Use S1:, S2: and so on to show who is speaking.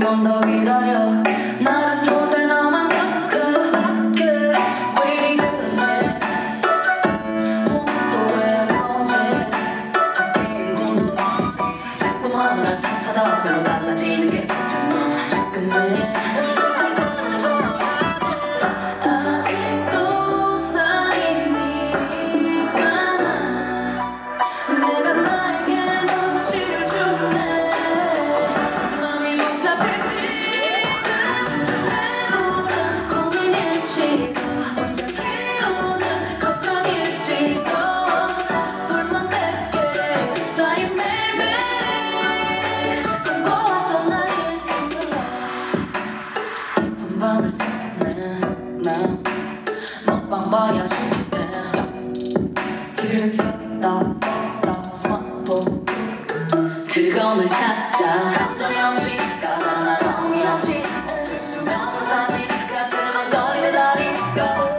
S1: 좀만 더 기다려. 나는 좋은데 나만 착해 왜 이리 그런지 왜안 보지 자꾸만 날 탓하다 별로 달라지는 게 없잖아. 자꾸만 다 즐거움을 찾자. 동영지가 달아나 동영지 옮길 수가 없는 사지 가끔은 떨리는 다리가